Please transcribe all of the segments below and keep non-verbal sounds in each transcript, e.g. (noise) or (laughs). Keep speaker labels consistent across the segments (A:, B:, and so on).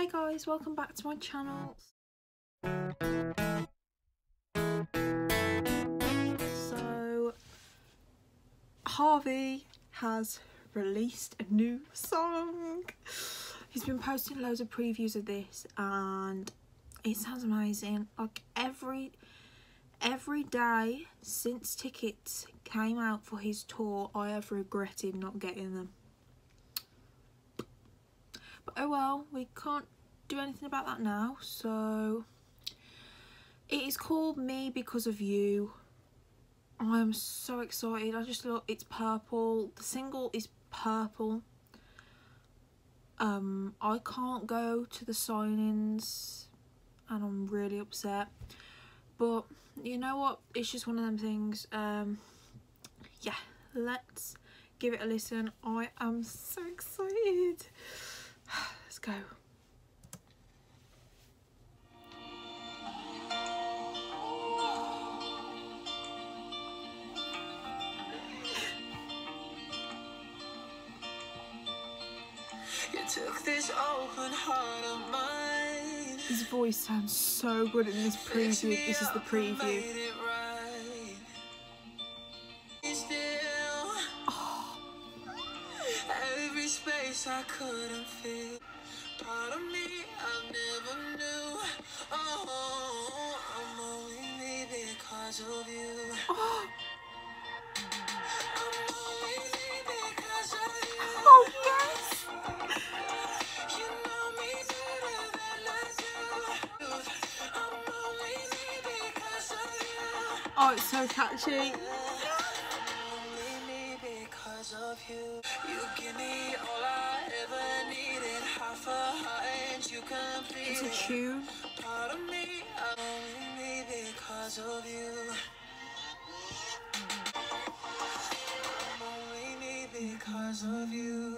A: Hi guys, welcome back to my channel. So, Harvey has released a new song. He's been posting loads of previews of this and it sounds amazing. Like every every day since tickets came out for his tour, I have regretted not getting them. But oh well, we can't do anything about that now. So it is called Me Because of You. I am so excited. I just look, it's purple. The single is purple. Um, I can't go to the signings and I'm really upset. But you know what? It's just one of them things. Um, yeah, let's give it a listen. I am so excited. Go.
B: You took this open heart of mine.
A: His voice sounds so good in this preview. This is the preview.
B: made it right. You Still, ah. every space I couldn't. Part of me I never knew. Oh, I'm only me because of you.
A: Oh,
B: I'm only me because of you.
A: oh yes!
B: You know me better than I do. I'm only me because of you.
A: Oh, it's so catchy.
B: Only me because of you. You give me all
A: It's a tune.
B: Part of me, only me because of you. Only me because of you.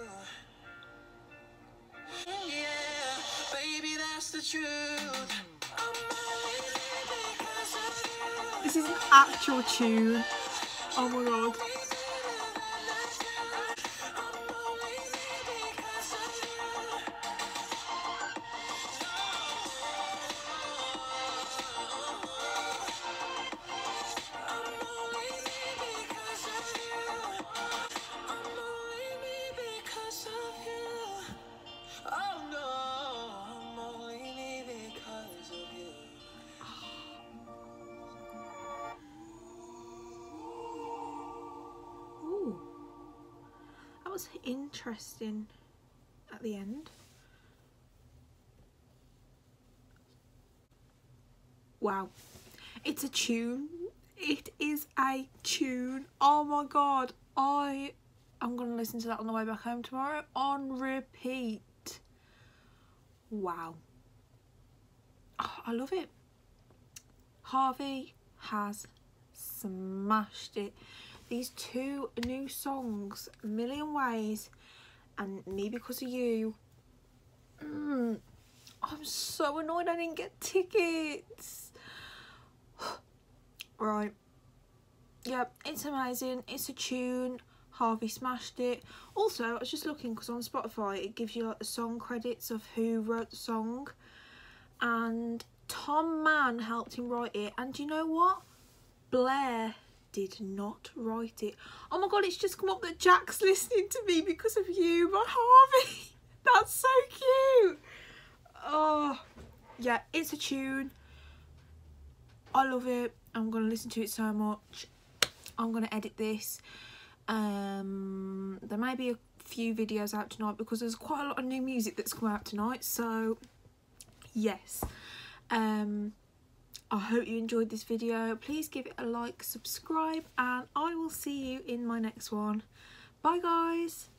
B: Yeah, baby, that's the truth. I'm only me because of you.
A: This is an actual tune. Oh my god. Was interesting at the end. Wow. It's a tune. It is a tune. Oh my god. I I'm gonna listen to that on the way back home tomorrow on repeat. Wow. Oh, I love it. Harvey has smashed it. These two new songs, Million Ways and Me Because of You. Mm, I'm so annoyed I didn't get tickets. (sighs) right. Yep, it's amazing. It's a tune. Harvey smashed it. Also, I was just looking because on Spotify it gives you like the song credits of who wrote the song. And Tom Mann helped him write it. And you know what? Blair did not write it. Oh my god, it's just come up that Jack's (laughs) listening to me because of you by Harvey. (laughs) That's so cute. Oh, yeah, it's a tune. I love it. I'm going to listen to it so much. I'm going to edit this. Um, there may be a few videos out tonight because there's quite a lot of new music that's come out tonight. So, yes. Um, I hope you enjoyed this video. Please give it a like, subscribe, and I will see you in my next one. Bye, guys.